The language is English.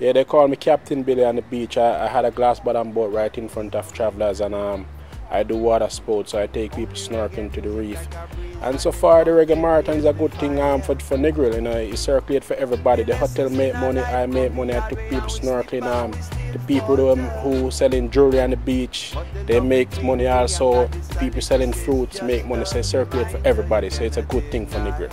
Yeah, they call me Captain Billy on the beach. I, I had a glass bottom boat right in front of travelers and um, I do water sports, so I take people snorkeling to the reef. And so far, the reggae marathon is a good thing um, for, for Negril. You know, it circulates for everybody. The hotel make money, I make money, I took people snorkeling. Um, the people who, um, who selling jewelry on the beach, they make money also. The people selling fruits make money, so it circulates for everybody. So it's a good thing for Negril.